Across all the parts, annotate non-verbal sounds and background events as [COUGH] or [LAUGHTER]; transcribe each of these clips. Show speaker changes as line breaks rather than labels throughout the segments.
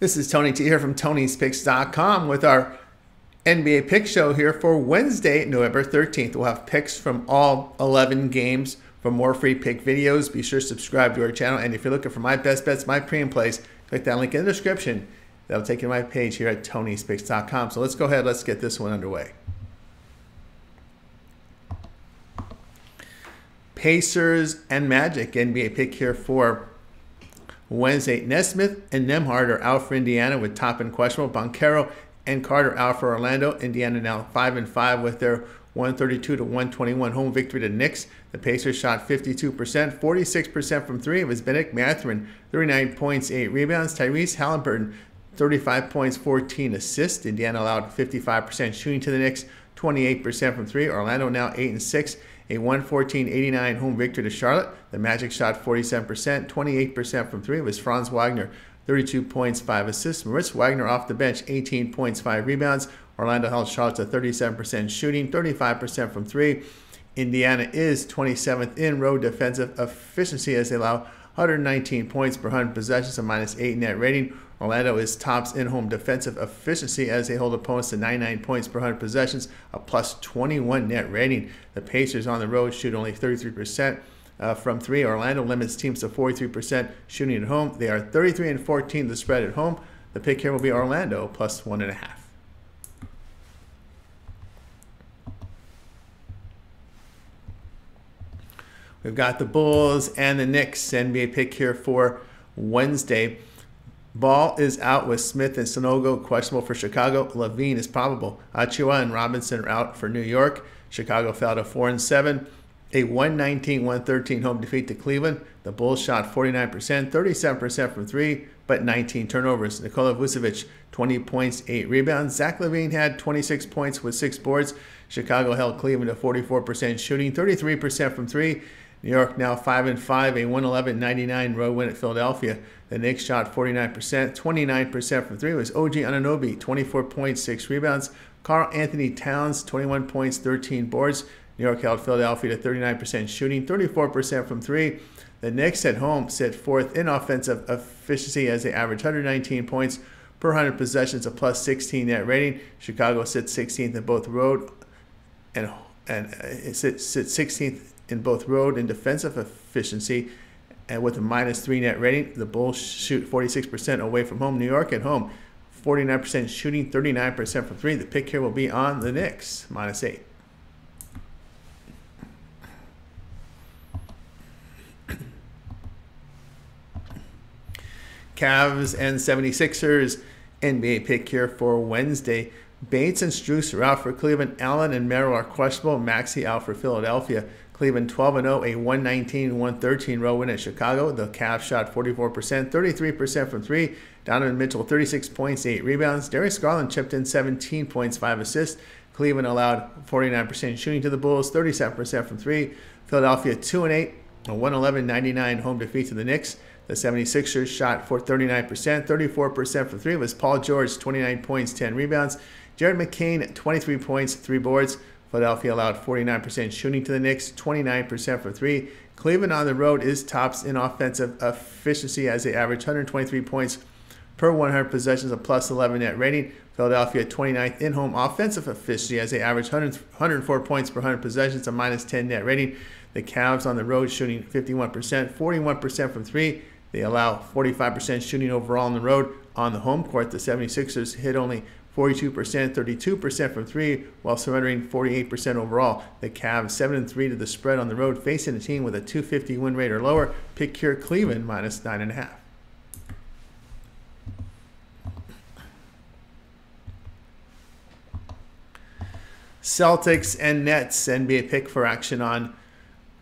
This is Tony T here from Tony'sPicks.com with our NBA pick show here for Wednesday, November 13th. We'll have picks from all 11 games. For more free pick videos, be sure to subscribe to our channel. And if you're looking for my best bets, my pre and plays, click that link in the description. That'll take you to my page here at Tony'sPicks.com. So let's go ahead. Let's get this one underway. Pacers and Magic NBA pick here for Wednesday, Nesmith and Nembhard are out for Indiana with top Toppin questionable. Banchero and Carter out for Orlando. Indiana now 5 and 5 with their 132 to 121 home victory to Knicks. The Pacers shot 52%, 46% from three. It was Bennedict Mathurin, 39 points, 8 rebounds. Tyrese Halliburton, 35 points, 14 assists. Indiana allowed 55% shooting to the Knicks, 28% from three. Orlando now 8 and 6 a 114-89 home victory to Charlotte. The Magic shot 47%, 28% from three. It was Franz Wagner, 32 points, 5 assists. Moritz Wagner off the bench, 18 points, 5 rebounds. Orlando held Charlotte to 37% shooting, 35% from three. Indiana is 27th in road defensive efficiency as they allow 119 points per 100 possessions, a minus 8 net rating. Orlando is tops in home defensive efficiency as they hold opponents to 99 points per 100 possessions, a plus 21 net rating. The Pacers on the road shoot only 33%. Uh, from three, Orlando limits teams to 43% shooting at home. They are 33 and 14 the spread at home. The pick here will be Orlando plus one and a half. We've got the Bulls and the Knicks NBA pick here for Wednesday. Ball is out with Smith and Sonogo questionable for Chicago. LaVine is probable. Achiuwa and Robinson are out for New York. Chicago fell to 4 and 7. A 119-113 home defeat to Cleveland. The Bulls shot 49%, 37% from three, but 19 turnovers. Nikola Vucevic, 20 points, 8 rebounds. Zach LaVine had 26 points with 6 boards. Chicago held Cleveland to 44% shooting, 33% from three. New York now 5 and 5, a 111-99 road win at Philadelphia. The Knicks shot 49%, 29% from three was OG Anunoby, 24 points, 6 rebounds. Karl-Anthony Towns, 21 points, 13 boards. New York held Philadelphia to 39% shooting, 34% from three. The Knicks at home sit fourth in offensive efficiency as they average 119 points per 100 possessions, a plus 16 net rating. Chicago sits 16th in both road and and uh, sits, sits 16th in both road and defensive efficiency. And with a minus three net rating, the Bulls shoot 46% away from home. New York at home, 49% shooting, 39% from three. The pick here will be on the Knicks, minus eight. [COUGHS] Cavs and 76ers NBA pick here for Wednesday. Bates and Strus are out for Cleveland. Allen and Merrill are questionable. Maxey out for Philadelphia. Cleveland 12 0, a 119 113 row win at Chicago. The Cavs shot 44%, 33% from three. Donovan Mitchell 36 points, 8 rebounds. Darius Garland chipped in 17 points, 5 assists. Cleveland allowed 49% shooting to the Bulls, 37% from three. Philadelphia 2 8, a 111 99 home defeat to the Knicks. The 76ers shot for 39%, 34% from three. It was Paul George, 29 points, 10 rebounds. Jared McCain, 23 points, 3 boards. Philadelphia allowed 49% shooting to the Knicks, 29% for three. Cleveland on the road is tops in offensive efficiency as they average 123 points per 100 possessions, a plus 11 net rating. Philadelphia 29th in home offensive efficiency as they average 100, 104 points per 100 possessions, a minus 10 net rating. The Cavs on the road shooting 51%, 41% from three. They allow 45% shooting overall on the road. On the home court, the 76ers hit only 42%, 32% from three, while surrendering 48% overall. The Cavs 7 3 to the spread on the road, facing a team with a 250 win rate or lower. Pick here Cleveland minus 9.5. Celtics and Nets NBA pick for action on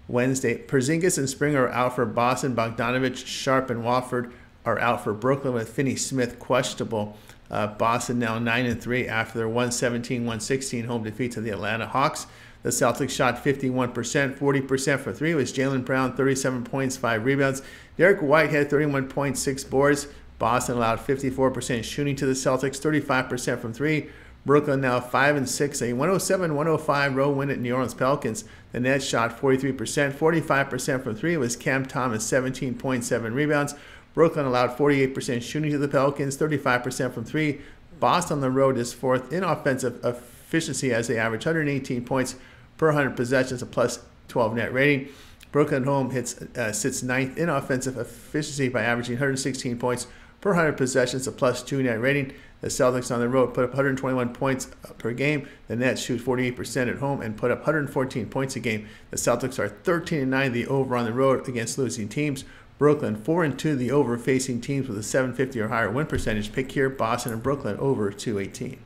Wednesday. Porzingis and Springer are out for Boston. Bogdanovic, Sharpe, and Watford are out for Brooklyn with Finney Smith questionable. Uh, Boston now 9 and 3 after their 117 116 home defeat to the Atlanta Hawks. The Celtics shot 51%, 40% for three. It was Jaylen Brown, 37 points, 5 rebounds. Derrick White had 31 points, 6 boards. Boston allowed 54% shooting to the Celtics, 35% from three. Brooklyn now 5 and 6, a 107 105 row win at New Orleans Pelicans. The Nets shot 43%, 45% from three. It was Cam Thomas, 17.7 rebounds. Brooklyn allowed 48% shooting to the Pelicans, 35% from three. Boston on the road is fourth in offensive efficiency as they average 118 points per 100 possessions, a plus 12 net rating. Brooklyn home hits uh, sits ninth in offensive efficiency by averaging 116 points per 100 possessions, a plus two net rating. The Celtics on the road put up 121 points per game. The Nets shoot 48% at home and put up 114 points a game. The Celtics are 13 and 9 the over on the road against losing teams. Brooklyn 4 and 2 the over facing teams with a 750 or higher win percentage. Pick here Boston and Brooklyn over 218.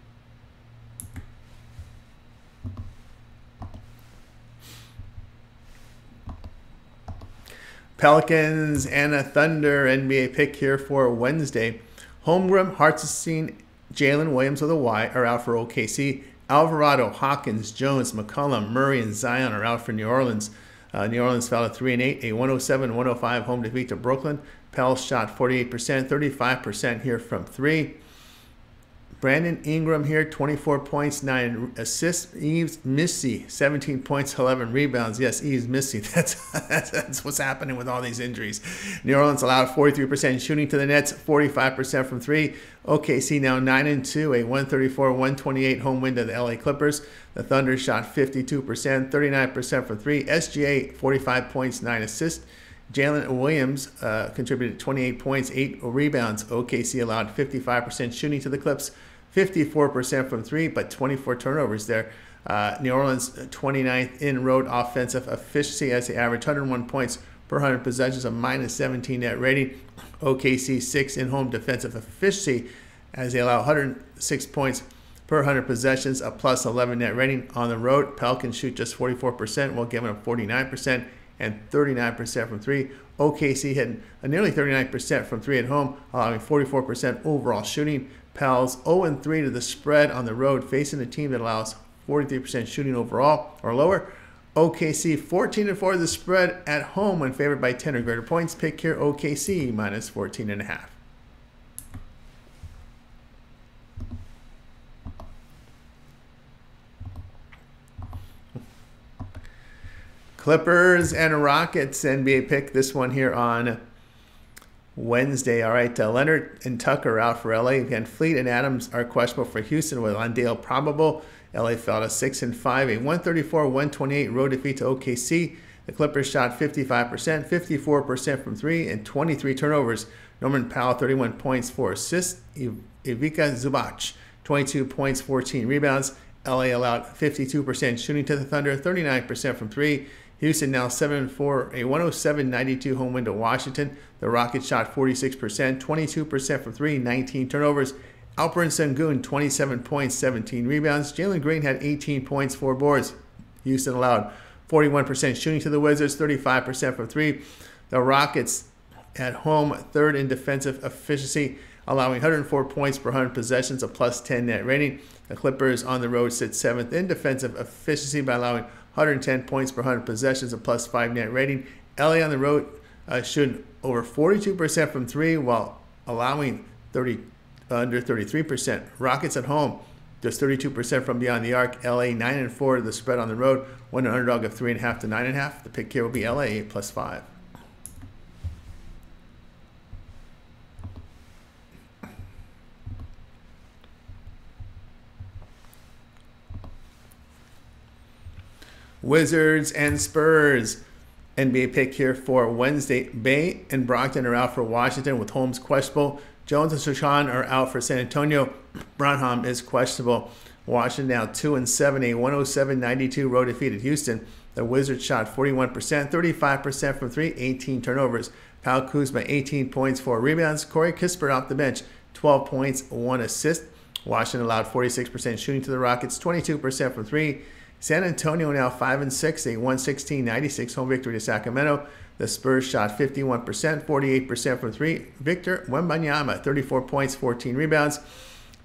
Pelicans and a Thunder NBA pick here for Wednesday. Holmgren, Hartenstein, Jalen Williams with a Y are out for OKC. Alvarado, Hawkins, Jones, McCollum, Murray, and Zion are out for New Orleans. Uh, New Orleans fell at 3 and 8, a 107 105 home defeat to Brooklyn. Pels shot 48%, 35% here from three. Brandon Ingram here, 24 points, 9 assists. Yves Missi, 17 points, 11 rebounds. Yes, Yves Missi. That's, [LAUGHS] that's, that's what's happening with all these injuries. New Orleans allowed 43% shooting to the Nets, 45% from three. OKC now 9 and 2, a 134 128 home win to the LA Clippers. The Thunder shot 52%, 39% from three. SGA, 45 points, 9 assists. Jalen Williams uh, contributed 28 points, 8 rebounds. OKC allowed 55% shooting to the Clips, 54% from three, but 24 turnovers there. Uh, New Orleans 29th in road offensive efficiency as they average 101 points per 100 possessions, a minus 17 net rating. OKC 6 in home defensive efficiency as they allow 106 points per 100 possessions, a plus 11 net rating on the road. Pelicans shoot just 44% while giving up 49% and 39% from three. OKC hitting a nearly 39% from three at home, allowing 44% overall shooting. Pals 0 3 to the spread on the road, facing a team that allows 43% shooting overall or lower. OKC 14 4 to the spread at home when favored by 10 or greater points. Pick here OKC minus 14 and a half. Clippers and Rockets NBA pick this one here on Wednesday. All right, uh, Leonard and Tucker out for LA. VanVleet and Adams are questionable for Houston with Landale probable. LA fell to 6 and 5, a 134 128 road defeat to OKC. The Clippers shot 55%, 54% from three, and 23 turnovers. Norman Powell, 31 points, 4 assists. Ivica Zubac, 22 points, 14 rebounds. LA allowed 52% shooting to the Thunder, 39% from three. Houston now 7 4, a 107 92 home win to Washington. The Rockets shot 46%, 22% from three, 19 turnovers. Alperen Sengun, 27 points, 17 rebounds. Jalen Green had 18 points, 4 boards. Houston allowed 41% shooting to the Wizards, 35% from three. The Rockets at home, third in defensive efficiency, allowing 104 points per 100 possessions, a plus 10 net rating. The Clippers on the road sit seventh in defensive efficiency by allowing 110 points per 100 possessions, a plus 5 net rating. LA on the road uh, should over 42% from three while allowing 30 uh, under 33%. Rockets at home just 32% from beyond the arc. LA 9 and 4 the spread on the road. One underdog of 3.5 to 9.5. The pick here will be LA 8 plus 5. Wizards and Spurs. NBA pick here for Wednesday. Bey and Brogdon are out for Washington with Holmes questionable. Jones and Sochan are out for San Antonio. Branham is questionable. Washington now 2 and 7, a 107 92 road defeat at Houston. The Wizards shot 41%, 35% from 3, 18 turnovers. Kyle Kuzma 18 points, 4 rebounds. Corey Kispert off the bench, 12 points, 1 assist. Washington allowed 46% shooting to the Rockets, 22% from 3, San Antonio now 5 and 6, a 116 96 home victory to Sacramento. The Spurs shot 51%, 48% from three. Victor Wembanyama, 34 points, 14 rebounds.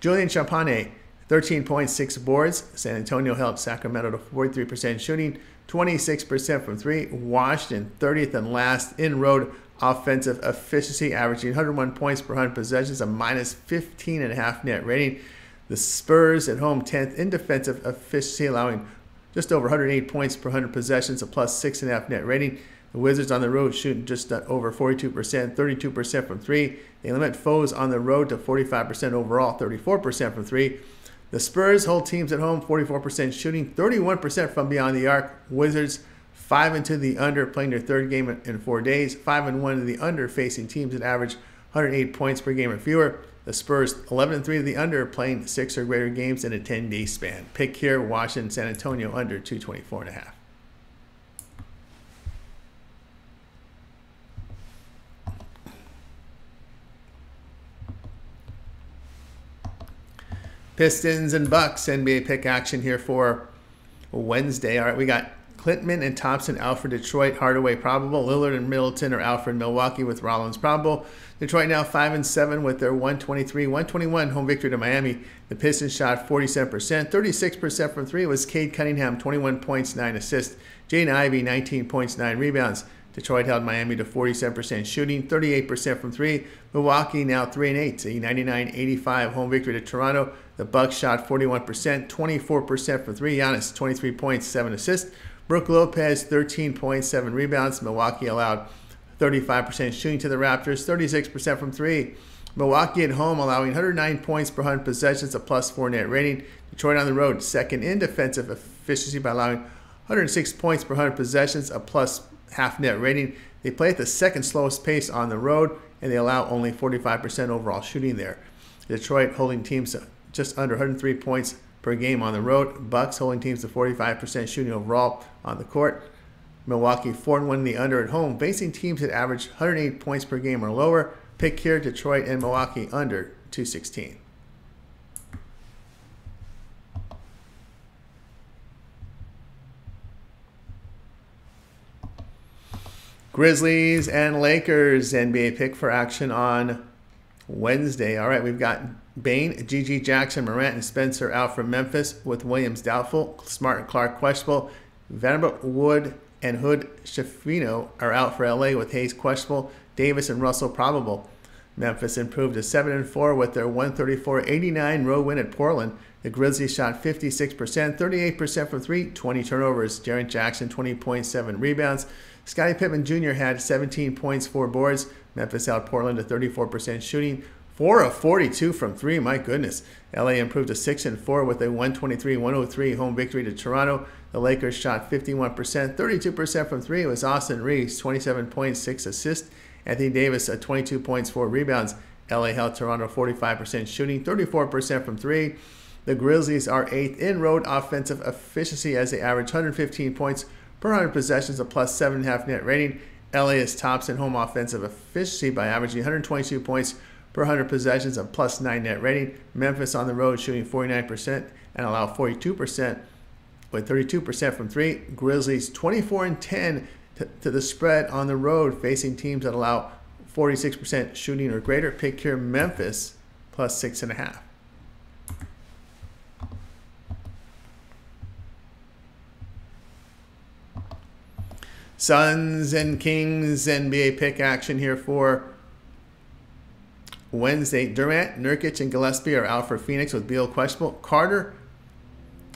Julian Champagnie, 13 points, 6 boards. San Antonio helped Sacramento to 43% shooting, 26% from three. Washington, 30th and last in road offensive efficiency, averaging 101 points per 100 possessions, a minus 15 and a half net rating. The Spurs at home 10th in defensive efficiency, allowing just over 108 points per 100 possessions, a plus 6.5 net rating. The Wizards on the road shooting just uh, over 42%, 32% from three. They limit foes on the road to 45% overall, 34% from three. The Spurs hold teams at home 44% shooting, 31% from beyond the arc. Wizards five into the under, playing their third game in four days. Five and one to the under, facing teams that average 108 points per game or fewer. The Spurs 11 and three to the under, playing six or greater games in a 10-day span. Pick here: Washington, San Antonio under 224 and a half. Pistons and Bucks NBA pick action here for Wednesday. All right, we got Klintman and Thompson out for Detroit. Hardaway probable. Lillard and Middleton are out for Milwaukee with Rollins probable. Detroit now five and seven with their 123-121 home victory to Miami. The Pistons shot 47%, 36% from three. Was Cade Cunningham, 21 points, nine assists. Jaden Ivey, 19 points, nine rebounds. Detroit held Miami to 47% shooting, 38% from three. Milwaukee now 3 and 8, a 99-85 home victory to Toronto. The Bucks shot 41%, 24% from three. Giannis 23 points, 7 assists. Brook Lopez 13.7 rebounds. Milwaukee allowed 35% shooting to the Raptors, 36% from three. Milwaukee at home allowing 109 points per 100 possessions, a plus 4 net rating. Detroit on the road, second in defensive efficiency by allowing 106 points per 100 possessions, a plus half net rating. They play at the second slowest pace on the road, and they allow only 45% overall shooting there. Detroit holding teams just under 103 points per game on the road. Bucks holding teams to 45% shooting overall on the court. Milwaukee 4 1 in the under at home, facing teams that average 108 points per game or lower. Pick here Detroit and Milwaukee under 216. Grizzlies and Lakers NBA pick for action on Wednesday. All right, we've got Bane, GG Jackson, Morant, and Spencer out from Memphis with Williams doubtful, Smart and Clark questionable. Vanderbilt, Wood, and Hood Schifino are out for LA with Hayes questionable, Davis and Russell probable. Memphis improved to 7 and 4 with their 134-89 road win at Portland. The Grizzlies shot 56%, 38% from 3, 20 turnovers. Jaren Jackson 20.7 rebounds. Scottie Pippen Jr. had 17 points, 4 boards. Memphis out Portland to 34% shooting. 4 of 42 from 3, my goodness. LA improved to 6 and 4 with a 123-103 home victory to Toronto. The Lakers shot 51%, 32% from 3. It was Austin Reaves, 27.6 assists. Anthony Davis at 22 points, 4 rebounds. LA held Toronto 45% shooting, 34% from 3. The Grizzlies are 8th in road offensive efficiency as they average 115 points per 100 possessions, a plus 7.5 net rating. LA is tops in home offensive efficiency by averaging 122 points per 100 possessions, a plus 9 net rating. Memphis on the road shooting 49% and allow 42% with 32% from three. Grizzlies 24 and 10 to, to the spread on the road, facing teams that allow 46% shooting or greater. Pick here Memphis plus six and a half. Suns and Kings NBA pick action here for Wednesday. Durant, Nurkic, and Gillespie are out for Phoenix with Beal questionable. Carter,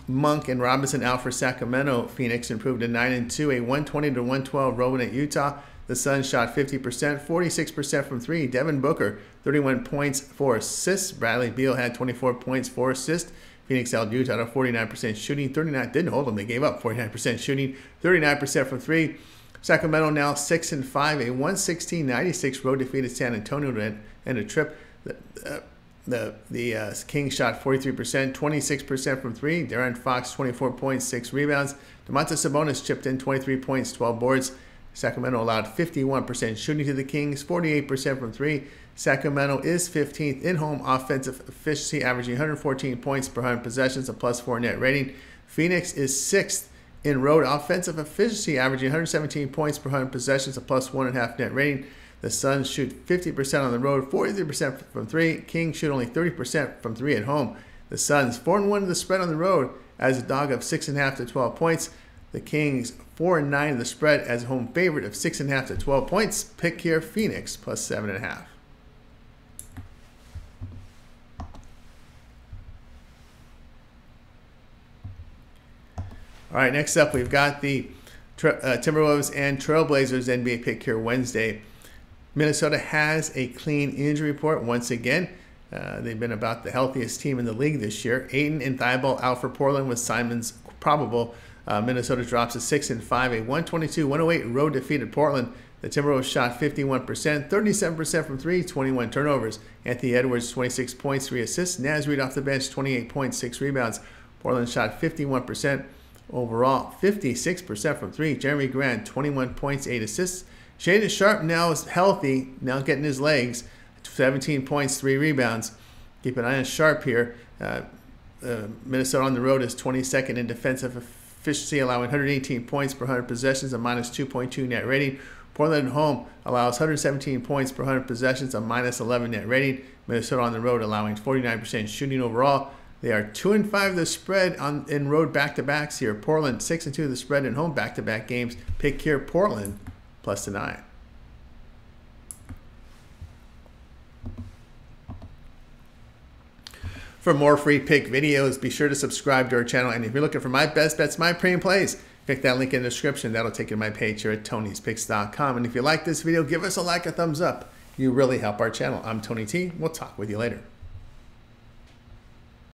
Monk, and Robinson out for Sacramento. Phoenix improved to 9 and 2, a 120 to 112 road at Utah. The Suns shot 50%, 46% from three. Devin Booker, 31 points, 4 assists. Bradley Beal had 24 points, 4 assists. Phoenix held Utah to 49% shooting. 39 didn't hold them. They gave up 49% shooting. 39% from three. Sacramento now 6 and 5, a 116-96 road defeat at San Antonio to end a trip. The, uh, the, the uh, Kings shot 43%, 26% from three. De'Aaron Fox, 24 points, 6 rebounds. Domantas Sabonis chipped in 23 points, 12 boards. Sacramento allowed 51% shooting to the Kings, 48% from three. Sacramento is 15th in home offensive efficiency, averaging 114 points per 100 possessions, a plus 4 net rating. Phoenix is 6th in road offensive efficiency, averaging 117 points per 100 possessions, a plus 1.5 net rating. The Suns shoot 50% on the road, 43% from three. Kings shoot only 30% from three at home. The Suns 4 1 in the spread on the road as a dog of 6.5 to 12 points. The Kings 4 and 9 in the spread as a home favorite of 6.5 to 12 points. Pick here Phoenix plus 7.5. All right, next up we've got the uh, Timberwolves and Trailblazers NBA pick here Wednesday. Minnesota has a clean injury report once again. Uh, they've been about the healthiest team in the league this year. Ayton and Thybulle out for Portland with Simons probable. Uh, Minnesota drops a 6 and 5, a 122 108 road defeat at Portland. The Timberwolves shot 51%, 37% from three, 21 turnovers. Anthony Edwards, 26 points, 3 assists. Naz Reid off the bench, 28 points, 6 rebounds. Portland shot 51% overall, 56% from three. Jerami Grant, 21 points, 8 assists. Shaedon Sharpe now is healthy, now getting his legs. 17 points, 3 rebounds. Keep an eye on Sharpe here. Uh, uh, Minnesota on the road is 22nd in defensive efficiency, allowing 118 points per 100 possessions, a minus 2.2 net rating. Portland at home allows 117 points per 100 possessions, a minus 11 net rating. Minnesota on the road allowing 49% shooting overall. They are two and five the spread on in road back to backs here. Portland six and two the spread in home back to back games. Pick here Portland plus the nine. For more free pick videos, be sure to subscribe to our channel. And if you're looking for my best bets, my premium plays, click that link in the description. That'll take you to my page here at tonyspicks.com. And if you like this video, give us a like, a thumbs up. You really help our channel. I'm Tony T. We'll talk with you later.